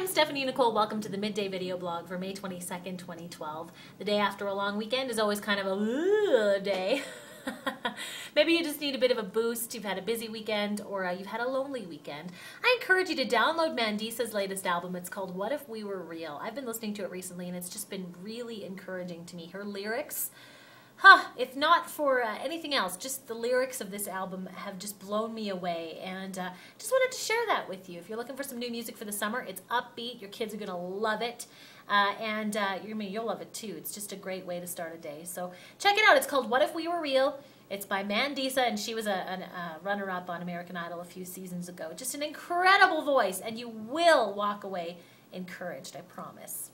I'm Stephanie Nicole. Welcome to the midday video blog for May 22nd, 2012. The day after a long weekend is always kind of a day. Maybe you just need a bit of a boost. You've had a busy weekend or uh, you've had a lonely weekend. I encourage you to download Mandisa's latest album. It's called What If We Were Real. I've been listening to it recently and it's just been really encouraging to me. Her lyrics, huh, if not for uh, anything else, just the lyrics of this album have just blown me away. And uh, just wanted to share that with you. If you're looking for some new music for the summer, it's upbeat. Your kids are going to love it. Uh, and uh, you mean you'll love it too. It's just a great way to start a day. So check it out. It's called What If We Were Real. It's by Mandisa, and she was a, a, a runner-up on American Idol a few seasons ago. Just an incredible voice, and you will walk away encouraged. I promise.